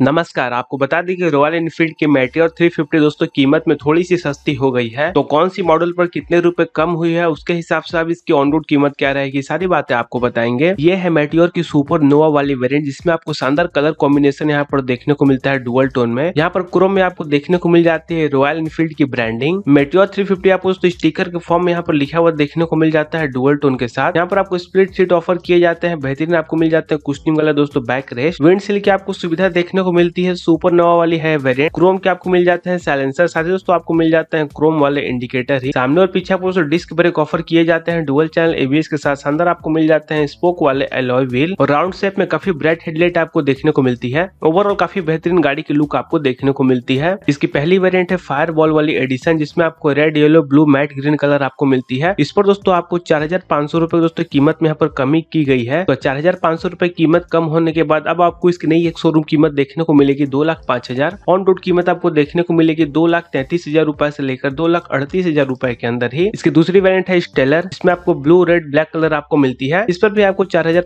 नमस्कार, आपको बता दें कि रॉयल एनफील्ड की मेटियोर 350 दोस्तों, कीमत में थोड़ी सी सस्ती हो गई है। तो कौन सी मॉडल पर कितने रुपए कम हुई है, उसके हिसाब से अब इसकी ऑन रोड कीमत क्या रहेगी, सारी बातें आपको बताएँगे। ये है मेटियोर की सुपर नोवा वाली वेरिएंट जिसमें आपको शानदार कलर कॉम्बिनेशन यहाँ पर देखने को मिलता है डुअल टोन में। यहाँ पर क्रोम में आपको देखने को मिल जाती है रॉयल एनफील्ड की ब्रांडिंग मेटियोर थ्री आपको दोस्तों स्टीकर के फॉर्म में यहाँ पर लिखा हुआ देखने को मिल जाता है डुअल टोन के साथ। यहाँ पर आपको स्प्लिट सीट ऑफ़र किए जाते हैं, बेहतरीन आपको मिल जाते हैं कुशनिंग वाला दोस्तों बैक रेस्ट विंड सिल की आपको सुविधा देखने को मिलती है सुपर सुपर नोवा वाली है वेरिएंट क्रोम के आपको मिल जाते हैं साइलेंसर साथ ही दोस्तों, आपको मिल जाते हैं क्रोम वाले इंडिकेटर ही। सामने और पीछे आपको डिस्क ब्रेक ऑफ़र किए जाते हैं डुअल चैनल एबीएस के साथ अंदर आपको मिल जाते हैं स्पोक वाले एलॉय व्हील और राउंड शेप में काफ़ी ब्राइट हेडलाइट आपको देखने को मिलती है। ओवरऑल काफ़ी बेहतरीन गाड़ी की लुक आपको देखने को मिलती है। इसकी पहली वेरियंट है फायर बॉल वाली एडिशन जिसमें आपको red yellow blue matte green colour आपको मिलती है। इस पर दोस्तों आपको चार हज़ार पाँच सौ रुपए दोस्तों कीमत में यहाँ पर कमी की गई है। तो चार हज़ार पाँच सौ रुपए कीमत कम होने के बाद अब आपको इसकी नई एक शोरूम कीमत देखने को मिलेगी दो लाख पाँच हज़ार। ऑन रोड कीमत आपको देखने को मिलेगी दो लाख तैतीस हज़ार रूपए से लेकर दो लाख अड़तीस हज़ार रूपए के अंदर ही। इसकी दूसरी वेरियंट है स्टेलर इसमें आपको ब्लू रेड ब्लैक कलर आपको मिलती है। इस पर भी आपको चार हज़ार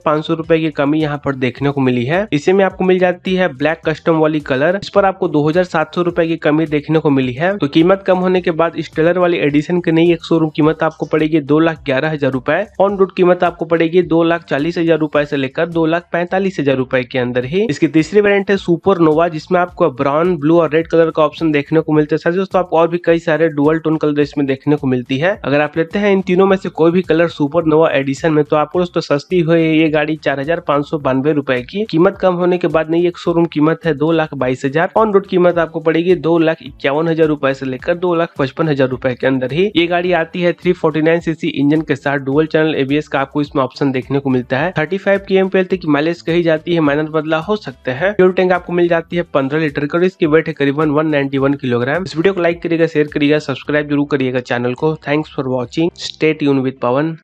की कमी यहाँ पर देखने को मिली है। इसे में आपको मिल जाती है ब्लैक कस्टम वाली कलर इस पर आपको दो हज़ार की कमी देखने को मिली है। तो कीमत कम होने के बाद स्टेलर वाली एडिशन की नई एक शोरूम कीमत आपको पड़ेगी दो लाख ग्यारह हज़ार रूपए ऑन रोड कीमत आपको पड़ेगी दो लाख चालीस हज़ार रूपए से लेकर दो लाख पैंतालीस हज़ार रूपए के अंदर ही। इसकी तीसरी वेरियंट है सुपर नोवा, जिसमें आपको ब्राउन, ब्लू और रेड कलर का ऑप्शन देखने को मिलता है। साथ दोस्तों, आपको और भी कई सारे डुअल टोन कलर इसमें देखने को मिलती है। अगर आप लेते हैं इन तीनों में से कोई भी कलर सुपर नोवा एडिशन में तो आपको दोस्तों सस्ती हुई ये गाड़ी चार हज़ार सौ बानवे रुपए की। कीमत कम होने के बाद नहीं एक शोरूम कीमत है दो लाख बाईस हज़ार। ऑन रोड कीमत आपको पड़ेगी दो लाख इक्यावन हज़ार रूपए से लेकर दो लाख पचपन हज़ार रूपए के अंदर ही। ये गाड़ी आती है three forty nine CC engine के साथ डुअल चैनल एबीएस का आपको इसमें ऑप्शन देखने को मिलता है। थर्टी फाइव की एम की माइलेज कही जाती है माइनर बदला हो सकते हैं। फ्यूल टैंक आपको मिल जाती है पंद्रह लीटर की और इसकी वेट है करीबन वन किलोग्राम। इस वीडियो को लाइक करिएगा शेयर करिएगा सब्सक्राइब ज़रूर करिएगा चैनल को। थैंक्स फॉर वॉचिंग स्टेट यून विद पवन